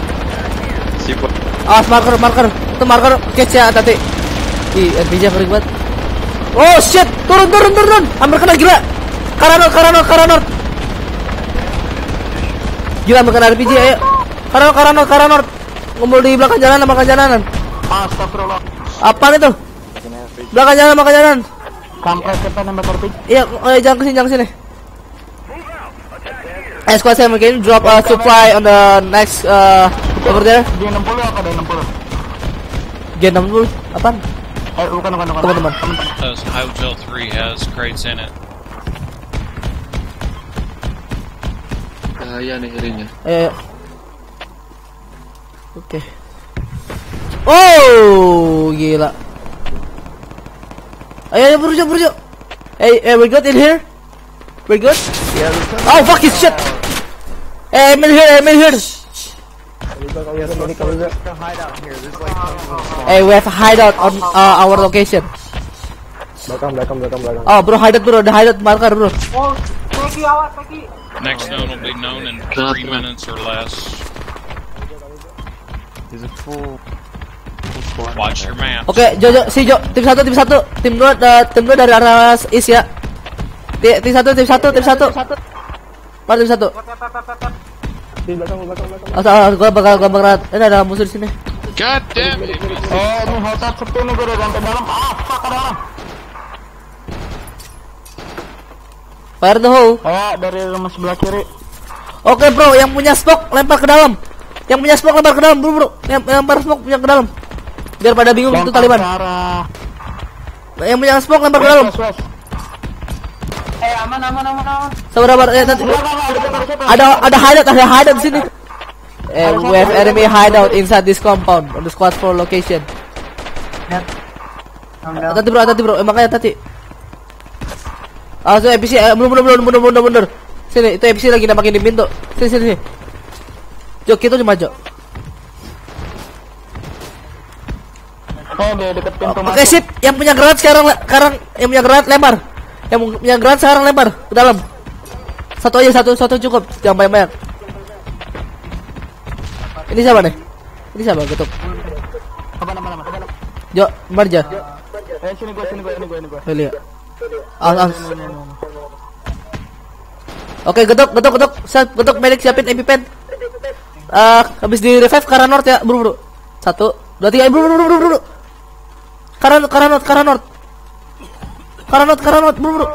Awas marker, marker. Itu marker catch ya tadi. Ih, RPG ngeri banget. Oh shit, turun turun turun. turun. Hampir kena gila. Karanor, karanor, karanor. Gila kena RPG ayo. Karanor, karanor, karanor. Ngumpul di belakang jalanan, belakang jalanan. Astagfirullah. Apaan itu? Belakang jalan, belakang jalan. Kampret kita nembak RPG. Iya, eh, jangan ke sini, jangan ke sini. Eh, squad 7, can you drop a supply on the next uh, over there? Dia 60 apa ada 60? G60 apaan? Eh bukan bukan bukan. Teman-teman. Says Hotel 3 has crates in it. Bahaya nih herinya. Ayo, ayo. Oke. Oh, gila. Ayo, ayo, berujuk, berujuk. Hey, hey, we good in here? We good? Oh, fuck it, shit. Hey, I'm in here, I'm in here. Hey, we have a hideout on uh, our location. Belakang, belakang, belakang, belakang. Oh, bro, hideout, bro. The hideout marker, bro. Oh. Next zone will be known in three minutes or less. Is it full? Watch your map. Oke, Jojo, si Jo, tim satu, tim satu, tim dua, da- tim dua dari arah is ya. Ti- Tim satu, tim satu, tim satu. Mana tim satu? Di belakang, belakang, belakang. Oh, salah, gua bakal gua bakal ini ada musuh di sini. God damn it! Eh ini hotel sepi nih gue udah dalam. Ah, fuck ke dalam. Fire the hole. Eh dari rumah sebelah kiri. Oke, bro, yang punya smoke lempar ke dalam. Yang punya smoke lempar ke dalam, bro, bro. Yang lempar smoke punya ke dalam. Biar pada bingung itu Taliban. arah. Yang punya smoke lempar ke dalam. West, west. Eh aman aman aman aman. Sabar, sabar. Eh, nanti ada ada hideout, ada hideout di sini. Eh, we have enemy hideout inside this compound on the squad 4 location. Tati bro, tati bro, eh, makanya tati. Ah, itu EPC, eh, belum, belum, belum, belum, belum, belum. Sini, itu EPC lagi nambahin di pintu. Sini, sini, sini. Jok, kita cuma jok. Di dekat pintu Oke, masuk. sip. Yang punya granat sekarang, sekarang yang punya granat lempar. Yang punya granat sekarang lempar ke dalam. Satu aja, satu, satu cukup. Jangan banyak-banyak. Ini siapa nih? Ini siapa? Ketuk. Apa nama nama? Apa nama? Jo, Marja. Eh sini gue sini gue ini gue ini gue. Helia. Oke, getok, getok, getok. Set, getok medic siapin MP pen. Eh, habis di revive Kara North ya, bro, bro. Satu, dua, tiga, bro, bro, bro, bro, bro. Kara, Kara North, Kara North. Kara North, Kara North, bro, bro.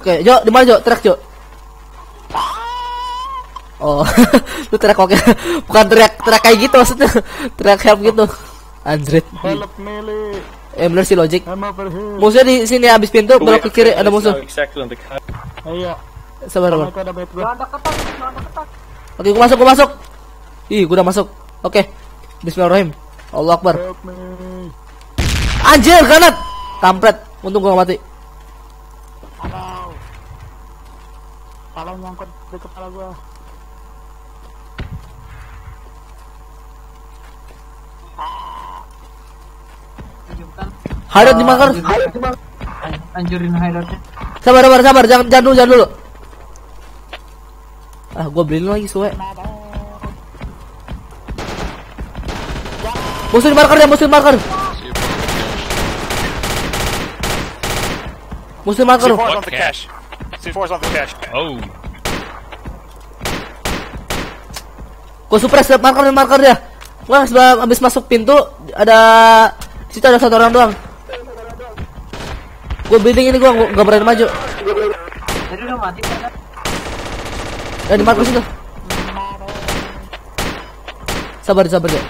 Oke, Jo, di mana Jo? Track Jo. Oh, lu teriak oke. Bukan teriak teriak kayak gitu maksudnya. Teriak help gitu. Anjrit. Help melee. Eh bener sih logic. Musuhnya di sini habis pintu belok ke kiri ada musuh. On the cut. Iya. Sabar, sabar. Oke, gua masuk, gua masuk. Ih, gua udah masuk. Oke. Bismillahirrahmanirrahim. Allah Akbar. Anjir, granat. Kampret. Untung gua gak mati. Kepala nyangkut di kepala gua. Hideout di marker. Anjurin hideoutnya. Sabar, sabar, sabar. Jangan jangan dulu, jangan dulu. Ah, gua beliin lagi suwe. Musuh di marker ya, musuh di marker. Musuh di marker. C4's on the cache. C4's on the. Oh, marker marker dia. Gua habis masuk pintu ada Situ ada satu orang doang. Gue building ini gue nggak berani maju. Jadi udah mati kan? Eh di Markus itu. Sabar sabar ya.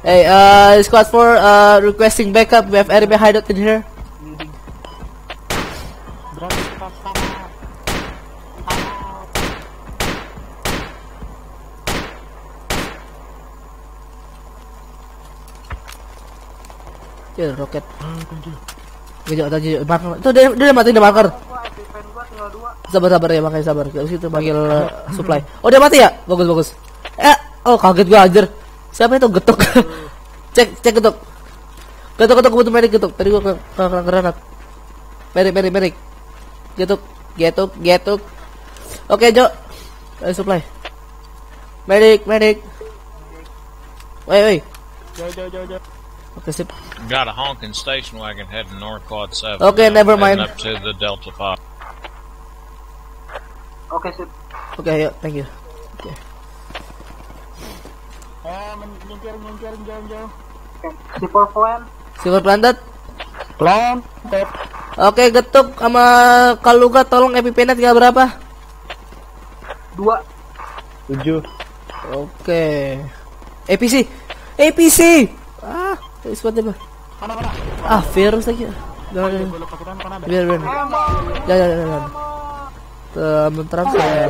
Hey, uh, squad 4 uh, requesting backup. We have enemy hideout in here. Ya, roket. Gajah tadi marker. Itu dia dia mati di marker. Sabar sabar ya makanya sabar. Gak situ panggil uh, supply. Oh dia mati ya? Bagus bagus. Eh, oh kaget gua anjir. Siapa itu getuk? cek cek getuk. Getuk getuk butuh medik getuk. Tadi gua ke ke ke granat. Medik medik medik. Getuk getuk getuk. Oke Jo. Ayo supply. Medik medik. Woi woi. Jauh jauh jauh jauh. Oke sip. Got a honking station wagon heading north quad 7. Okay, now, never heading mind. up to the Delta 5. Oke sip. Oke ayo thank you. Oke. Eh, menyingkir menyingkir jauh jauh. Super point. Silver planted. Plan. Oke getuk sama Kaluga tolong epipenet tinggal berapa? Dua. Tujuh. Oke. APC. APC. Ah, Mana mana? Ah, virus lagi. Jangan, jangan. Biar, biar. Jangan, jangan, jangan. Terang saya.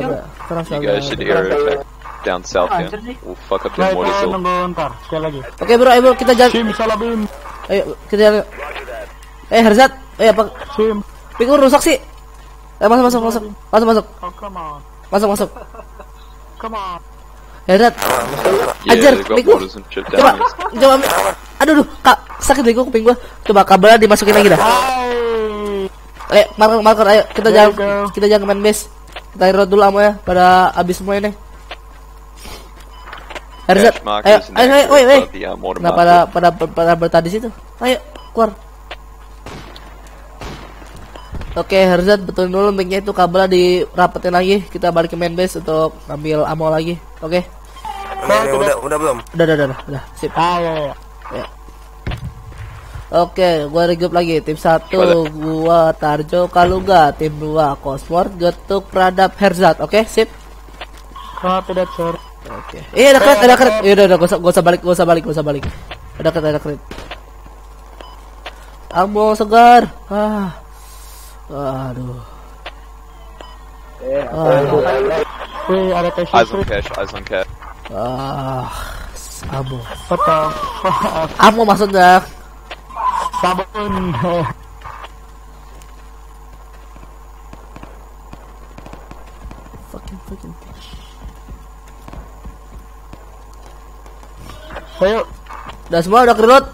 Terang saya down south Ah, nih. We'll fuck up. Sekali lagi. Oke bro, ayo kita jalan. Sim salah bim. Ayo, kita jalan. Eh, Herzat. Eh, apa? Sim. Pikul rusak sih. Eh, masuk, masuk, masuk. Masuk, masuk. Oh, come on. Masuk, masuk. Come on. Yeah, waters and shit Coba, coba. Aduh, aduh, kak, sakit gua kuping gua. Coba kabelnya dimasukin lagi dah. Ayo, marker, marker, ayo kita There jalan, go. kita jalan ke main base. Kita reload dulu ammo ya, pada habis semua ini. Herzat, markers ayo, ayo, ayo, um, water Nah, pada, pada, pada bertadi situ. Ayo, keluar. Oke, Herzat betul dulu mic-nya itu kabelnya dirapetin lagi. Kita balik ke main base untuk ambil ammo lagi. Oke. Ini, ini, udah, udah belum? Udah, udah, udah, udah, udah. Sip. Ah, ya, ya. Ya. Oke, gua regroup lagi. Tim 1 gua Tarjo Kaluga, tim 2 Cosmort Getuk Pradap Herzat. Oke, sip. Copy that, sir. Oke. Eh, ada kret, ada kret. Ya udah, udah, gak usah, gak usah balik, gak usah balik, gak usah balik. Ada kret, ada kret. Ammo segar. Ah. Aduh. Ah. Wih, ada cash Eyes on cash, eyes on cash. Ah. Ammo. What the fuck? Ammo maksudnya. Sabun. Fucking fucking. Ayo. Udah semua udah reload.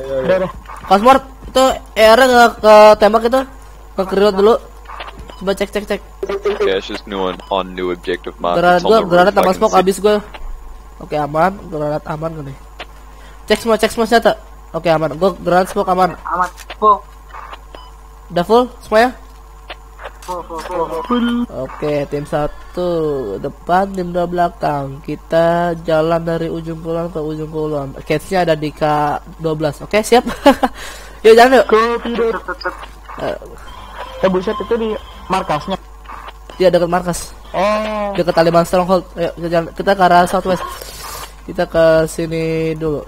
Udah, udah. Cosmort itu ER nggak ke tembak itu? Ke reload dulu. Coba cek cek cek. Cash is new on, on new objective marker. Granat gua, granat tambah smoke see. habis gua. Oke aman, granat aman kan nih. Cek semua, cek semua senjata. Oke aman, gua granat smoke aman. Aman. Full. Udah full semuanya? Full, full, full. Oke, tim satu depan, tim dua belakang. Kita jalan dari ujung pulang ke ujung pulang. Catch-nya ada di K12. Oke, siap. yuk jalan yuk. Copy that. Eh, Eh, buset itu di markasnya. dia dekat markas. Oh. Dekat Taliban Stronghold. Ayo kita jalan. Kita ke arah southwest. Kita ke sini dulu.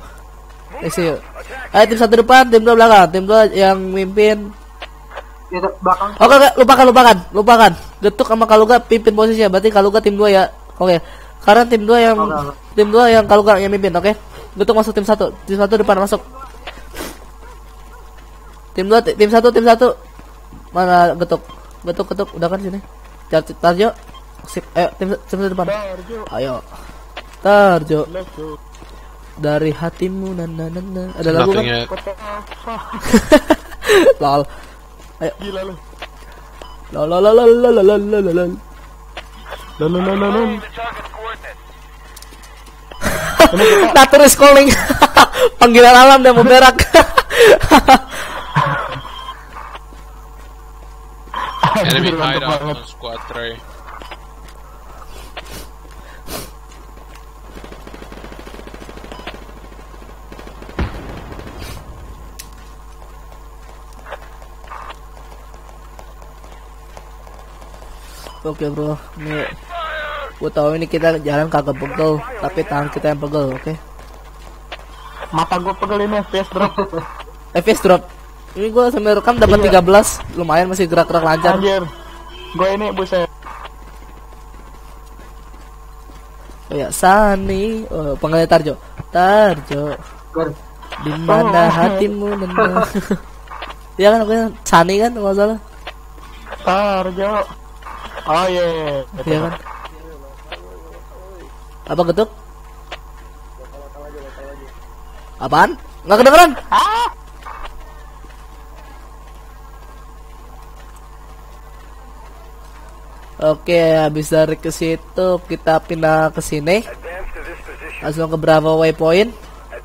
Eh, sih, yuk. Ayo tim satu depan, tim dua belakang. Tim dua yang mimpin Di belakang. Oke, oke, lupakan, lupakan, lupakan. Getuk sama Kaluga pimpin posisinya. Berarti Kaluga tim 2 ya. Oke. Karena tim 2 yang tim 2 yang Kaluga yang mimpin, oke? Getuk masuk tim 1. Tim 1 depan masuk. Tim 2 tim 1 tim 1. Mana Getuk? Getuk, Getuk udah kan sini. Tar- Tarjo. Sip. Ayo tim tim 1 depan. Tarjo. Ayo. Tarjo. Dari hatimu na na na na. Ada lagu kan? Lol. Ayo. Gila lu. Lol lol lol lol lol lol lol lol. Lol, lol, lol, lol. Natur is calling. Panggilan alam dan memberak. Enemy hideout on squad three. Oke okay, bro, ini gue tahu ini kita jalan kagak pegel, tapi tangan kita yang pegel, oke? Okay? Mata gue pegel ini FPS drop. FPS drop. Ini gue sambil rekam dapat Iya. 13, lumayan masih gerak-gerak lancar. Anjir. Gue ini buset. Oh ya, Sani, oh, panggilnya Tarjo. Tarjo. Di mana Oh. hatimu nendang? Iya kan aku Sani kan nggak salah. Tarjo. Oh iya. Iya kan? Apa getuk? Apaan? Nggak kedengeran? Ah. Oke, habis dari ke situ kita pindah ke sini. Langsung ke Bravo Waypoint.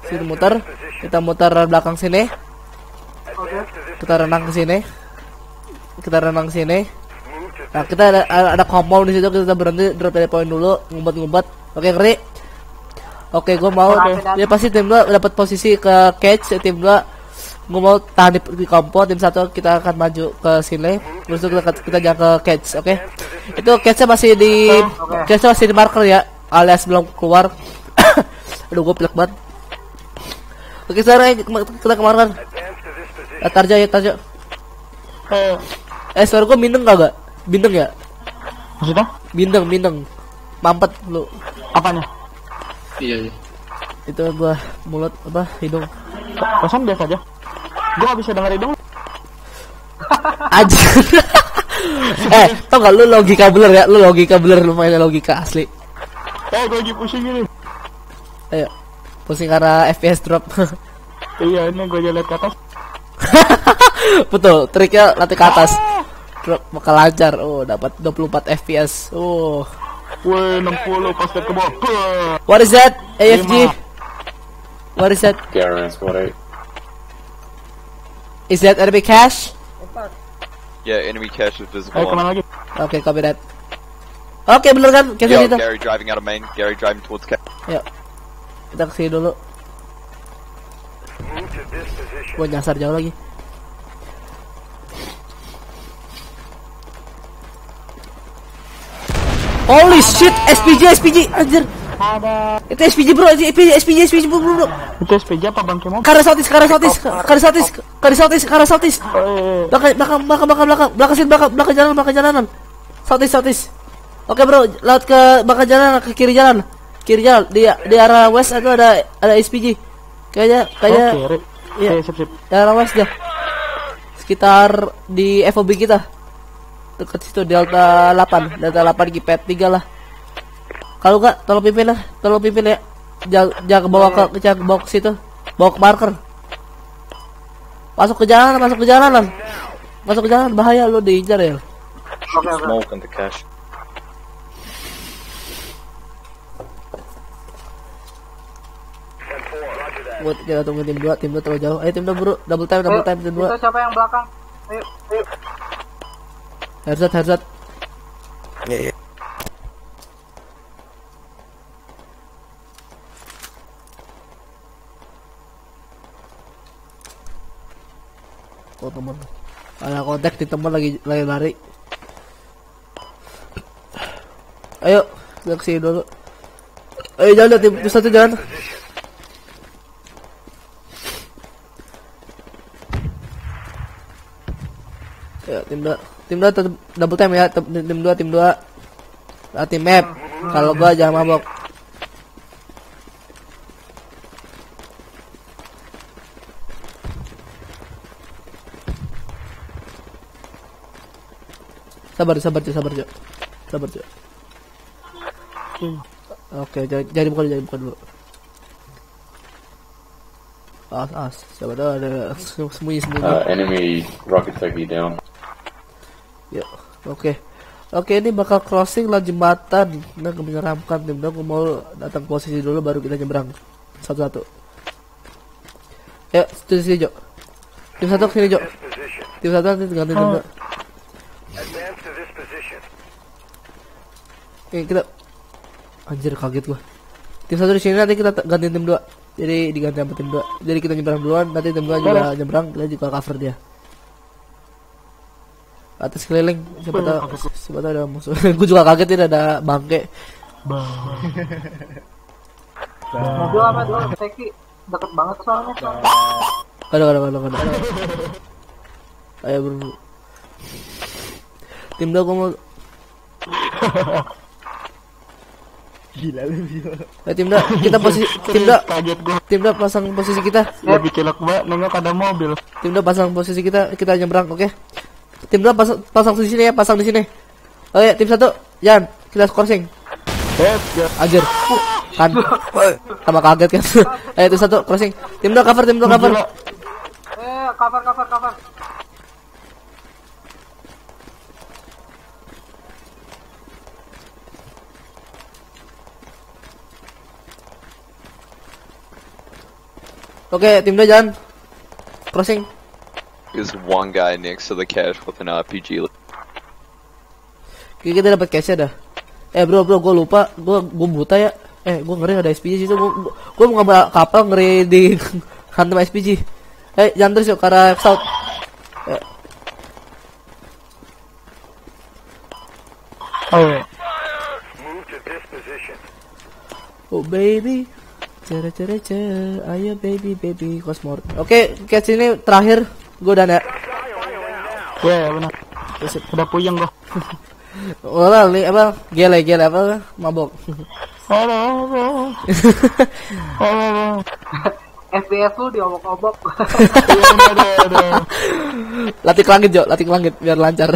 Sini muter. Kita muter belakang sini. Kita renang ke sini. Kita renang ke sini. Nah, kita ada ada, compound di situ kita berhenti drop dari poin dulu, ngumpet-ngumpet. Oke, ngerti? Oke, gue mau ya pasti tim dua dapat posisi ke catch, tim dua gue mau tahan di, di compo, tim satu kita akan maju ke sini, terus kita kita jalan ke catch, oke? Itu catchnya masih di catchnya masih di marker ya, alias belum keluar. Aduh, gue pelek banget. Oke, sekarang kita ke marker. Eh, Tarjo ya, Tarjo. Eh, Eh, suara gue bindeng kagak? Bindeng ya? maksudnya? Bindeng, bindeng. Mampet lu. Apanya? Iya, iya. Itu gua mulut apa hidung. Pesan biasa aja. Gue gak bisa denger hidung. Aja. eh, tau gak lu logika bener ya? Lu logika bener lumayan logika asli. Eh, gue lagi pusing ini. Ayo. Pusing karena FPS drop. Iya, ini gue jalan ke atas. Betul, triknya latih ke atas. Drop bakal lancar. Oh, dapat 24 FPS. Oh. Wih, 60 pas ke bawah. What is that? AFG. What is that? Squad 8. Is that enemy cash? Yeah, enemy cache is visible. Ayo, ke mana lagi? Oke, copy that. Oke, bener kan? Kita Yo, gitu. Gary driving out of main. Gary driving towards cache. Yuk. Kita ke sini dulu. Gua nyasar jauh lagi. Holy shit, SPG, SPG, anjir. Itu SPG bro, itu SPG, SPG, SPG bro, bro, bro. Itu SPJ apa bang Kemo? Karasotis, Karasotis, Karasotis, Karasotis, Karasotis. Oh, Belakang, belakang, belakang, belakang, belakang, belakang sini, belakang, belakang jalan, belakang jalanan. Sautis, sautis. Oke bro, laut ke belakang jalan, ke kiri jalan, kiri jalan. Di di arah west itu ada ada SPG. Kayaknya, kayaknya. Iya, sip, sip. di arah west dah. Sekitar di FOB kita. Dekat situ Delta 8, Delta 8 Gipet 3 lah. Kalau enggak, tolong pimpin lah, tolong pimpin ya. Jangan jangan bawa ke jangan bawa ke situ. Bawa ke marker. Masuk ke jalan, masuk ke jalanan. Masuk ke jalan bahaya lu diincar ya. Smoke in the cache. Buat kita tunggu tim 2, tim 2 terlalu jauh. Ayo tim 2 bro, double time, double time tim 2. Itu siapa yang belakang? Ayo, ayo. Headset, headset. Iya, iya. Oh teman. Ada kontak di teman lagi lagi lari. Ayo, kita ke sini dulu. Ayo jalan tim, satu jalan. Ya, tim dua, tim dua double time ya, tim, dua, tim dua. Tim map. Kalau gua jangan mabok. Sabar, sabar, Jo, sabar, Jo. Sabar, Jo. Oke, jadi jadi buka dulu, jadi buka dulu. As, as, siapa tahu ada sembunyi sembunyi. Uh, enemy rocket taxi down. Ya, oke. Oke, ini bakal crossing lah jembatan. Nah, menyeramkan tim. Aku mau datang ke posisi dulu baru kita nyebrang satu-satu. Ya, itu sini, Jo. Tim satu sini, Jo. Tim satu nanti ganti tim dua. Advance to this position. Oke, kita Anjir kaget gua. Tim satu di sini nanti kita ganti tim dua. Jadi diganti sama tim dua. Jadi kita nyebrang duluan, nanti tim dua juga nyebrang, kita juga cover dia. Atas keliling, siapa tahu Siapa tahu ada musuh. gue juga kaget ini ada bangke. Mobil apa tuh? Teki deket banget soalnya. Ada ada ada ada. Ayo bro. Tim dah gua mau Gila lu gila. Eh tim dah kita posisi tim dah Kaget gua. tim dah pasang posisi kita. Lebih cilok banget nengok ada mobil. Tim dah pasang posisi kita kita nyebrang oke. Tim dah pasang pasang di sini ya pasang di sini. Oke tim satu Jan kita crossing. Ajar. Kan. Sama kaget kan. Ayo tim satu crossing. Tim dah cover tim dah cover. Eh, cover cover cover. Oke tim dah Jan. Crossing. There's one guy next to the cache with an RPG. Oke, kita dapat cash dah. Eh bro bro gue lupa gue gue buta ya. Eh gue ngeri ada SPG situ gue gue mau ngambil kapal ngeri di hantam SPG. Eh jangan terus yuk ke arah south. Eh, Oh. Oh baby Cara Ayo baby baby Cosmore Oke catch ini terakhir Gue dan ya Ya benar. Udah puyeng gua. Wala nih apa? Gele gele apa? Mabok. FPS lu diobok-obok. Latih ke langit Jo. Latih ke langit Biar lancar.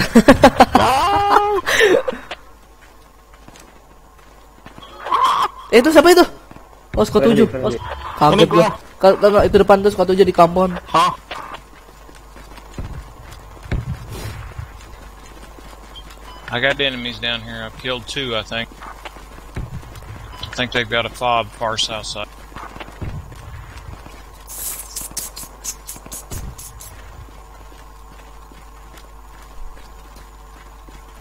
Eh itu siapa itu? Oh Scott 7 oh, Kaget gua. Ka- ka- Itu depan tuh Scott 7 di kampung I got enemies down here. I've killed two, I think. I think they've got a fob far south side.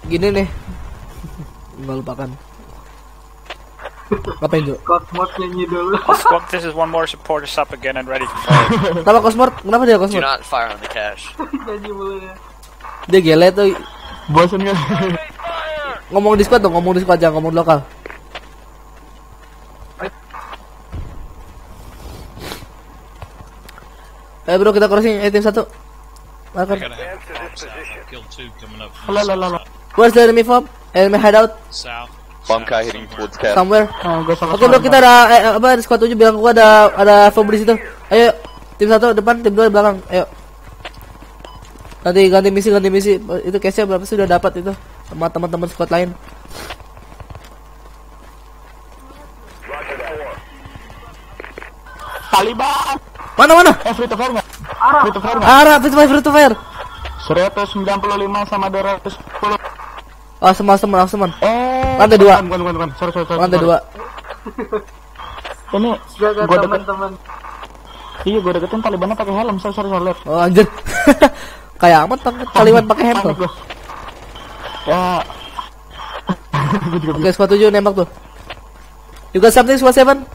Gini nih Nggak lupakan Ngapain Jo? Cosmos nyanyi dulu. Squad, this is one more support is up again and ready for fire. Kenapa Cosmore? Kenapa dia Do Cosmore? not fire on the cache. nyanyi mulu ya. Dia gele tuh Bosan kan? Ngomong di squad dong Ngomong di squad jangan ngomong di lokal Eh bro kita crossing Eh tim satu Marker from the lah lah lah. Where's the enemy fob? Enemy hideout south. Bomb car heading towards cache. somewhere Oh, gua. Oke bro kita ada eh, apa di squad 7 bilang gua ada ada fob di situ. Ayo tim satu depan tim dua di belakang. Ayo. Nanti ganti misi ganti misi itu case berapa sih udah dapat itu sama teman-teman squad lain. Taliban. Mana mana? Eh free to fire nggak? Free to fire nggak? Arah free to fire free to fire. 195 sama 210. Oh semua semua semua. Eh. Lantai dua. Bukan bukan bukan. Sorry sorry sorry. Lantai dua. Ini gua deket. teman-teman. Iya gua deketin Talibannya pakai helm. Sorry sorry sorry. Oh anjir. Kayak amat pakai Taliban pakai helm tuh. Ya. Oke squad 7 nembak tuh. You got something squad 7?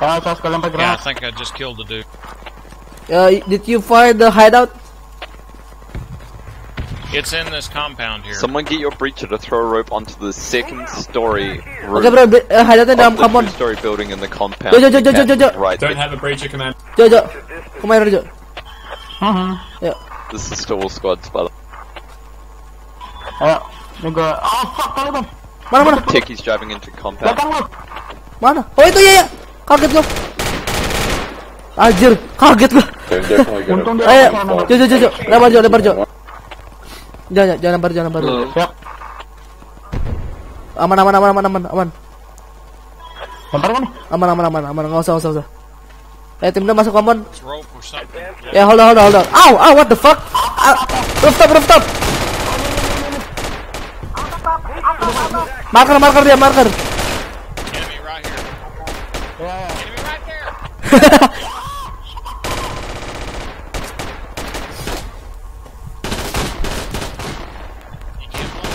Ah, saya sekalian pakai Yeah, I think I just killed the dude. Uh, did you fire the hideout? It's in this compound here. Someone get your breacher to throw a rope onto the second story roof Oke bro, bri- uh, hideoutnya dalam of the kampung. two-story building in the compound. Jo, jo, jo, jo, jo, jo, jo. Right. Don't have a breacher command. Jo Jo, kemarin Jo. Mhm. Yuk. This is still all squads, by the Ayo. Ini. Oh fuck Taliban. Mana mana? Techie's driving into compound. Belakang. Mana? Oh itu ya ya. Kaget gua. Anjir, kaget gua. They're Untung dia Ayo, pakai helm. Jo Jo Jo Jo, lebar Jo, lebar Jo. Jangan jangan lebar jangan lebar. Siap. Aman aman aman aman aman aman. Lempar kan nih? Aman aman aman aman, enggak usah enggak usah. enggak usah. Eh tim udah masuk something. Ya hold on hold on hold on. Ow, ow, what the fuck? Ah, rooftop rooftop. Marker marker dia marker. Enemy right here. Enemy right there.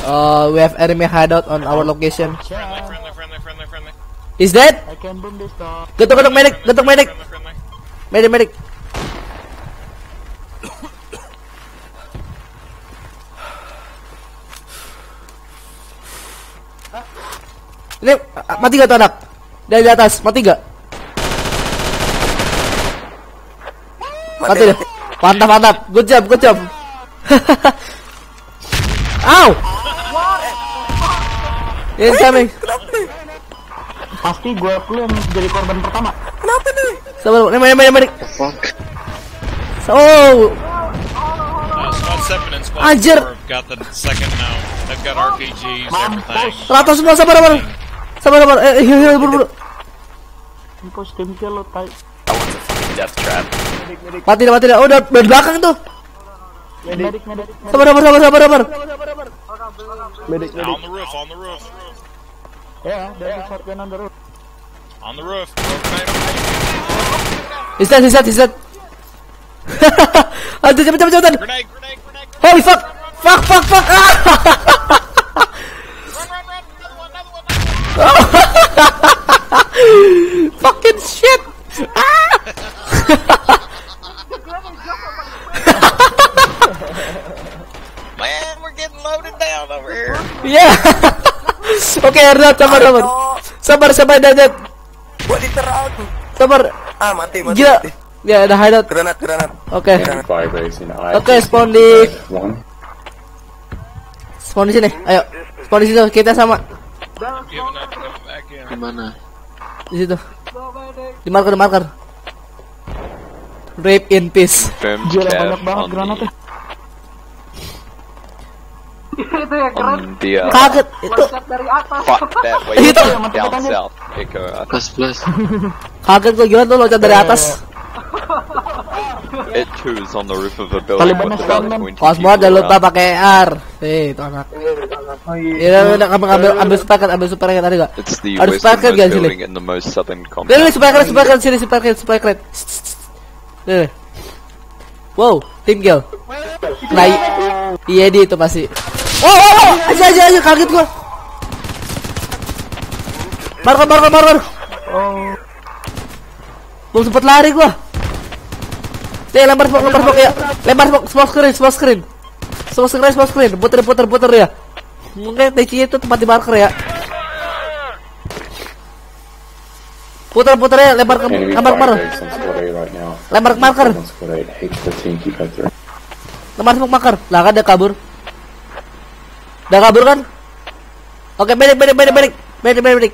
Uh, we have enemy hideout on our location. Is that? I can boom this dog. Getuk getuk medic, getuk medic, medic medic. Ini mati gak tuh anak? Dari atas, mati gak? Mati deh. Mantap, mantap. Good job, good job. Ow! Incoming. Pasti gue lu yang jadi korban pertama. Kenapa nih? Sabar, nemek, nemek, nemek. Oh, Uh, squad 7 and squad Anjir. 4 have got the second now. They've got RPGs, everything. ratus semua, sabar, sabar. Sabar, sabar. Eh, heal, heal, buru, buru. Tim kill lo tai. Mati dah, mati dah. Oh, udah dari belakang tuh. Medik, medik. Sabar, sabar, sabar, sabar, sabar. Medik, Now on the roof, on the roof. Ya, dari shotgun on the roof. On the roof. Grenade. He's dead, he's dead, he's dead. Aduh, cepet, cepet, cepetan. Grenade, grenade, grenade. Holy fuck! Fuck, fuck, fuck! Oke, Ernat, sabar, sabar. Sabar, sabar, Dadat. Gua diterang. Sabar. Ah, mati, mati. Gila. mati. Ya, ada hideout. Granat, granat. Oke. Oke, spawn di spawn di sini. Ayo. Spawn di situ. Kita sama. Di mana? Di situ. Di marker, di marker. Rape in peace. Gila banyak banget granatnya. Itu yang keren. Kaget itu. Dari atas. fuck that way Itu. down south. Echo. I Plus. Kaget gua gila tuh loncat dari atas. It too is on the roof of a building Taliban with about Islamic. 20 Kos people jangan lupa around. pakai R. Eh, itu anak. Iya, udah ambil ambil ambil sepakat, ambil sepakat tadi gak? Ada sepakat westernmost gak sini? southern Nih, nih, sepakat, sepakat sini, sepakat, sepakat. Nih. Wow, tim kill. Nah, i- iya di itu pasti. Oh, oh, oh, aja, aja, aja, kaget gua. Marker, marker, marker. Oh, Belum sempet lari gua. Nih, lempar smoke, lempar smoke ya. Lempar smoke, smoke screen, smoke screen. Smoke screen, smoke screen. Puter, puter, puter ya. Mungkin TC itu tempat di marker ya. Puter, puter ya, lempar ke lempar ke marker. Lempar ke marker. On squad 8. H13, keep that threat. Lempar smoke marker. Lah kan dia kabur. Udah kabur kan? Oke, balik, balik, balik, balik. Balik, balik, balik.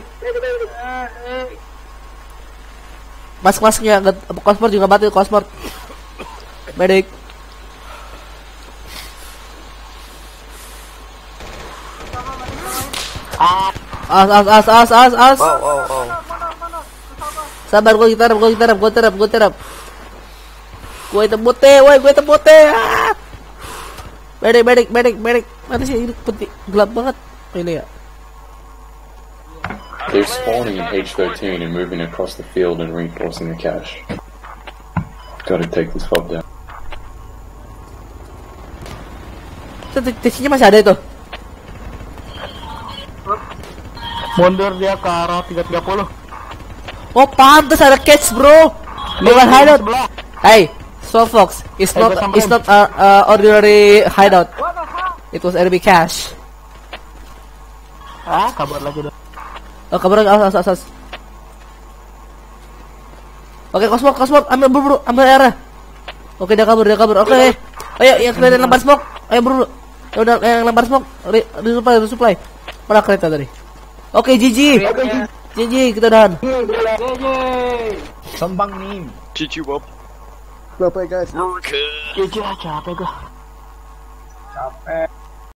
Mask-masknya, cosmort juga batil, cosmort. Balik. As, as, as, as, as, as. Wow, wow, wow. Sabar, gue gitarap, gue gitarap, gue terap, gue terap. Gue tebote, woi, gue tebote. Ah! Bedek, bedek, bedek, bedek. Mana sih ini putih gelap banget. Oh, Ini ya. They're spawning in H13 and moving across the field and reinforcing the cache. Gotta take this fob down. Tisinya masih ada itu. mundur dia ke arah 330. Oh, pantas ada catch, bro. Bukan hideout. Sebelah. Hey, Soul Fox, it's Eh, not it's not a uh, ordinary hideout. It was enemy cache. Ah, kabar lagi dah. Oh, kabar as as as. Oke, Cosmos, Cosmos, ambil buru, buru, ambil airnya. Oke, dia kabur, dia kabur. Oke. Ayo, yang kelihatan lempar smoke. Ayo buru. Ya udah, yang lempar smoke, re, resupply, resupply. Mana kereta tadi? Oke, GG. GG, kita udahan. Sambang nih. Did you up? Jujur capek gua. Capek.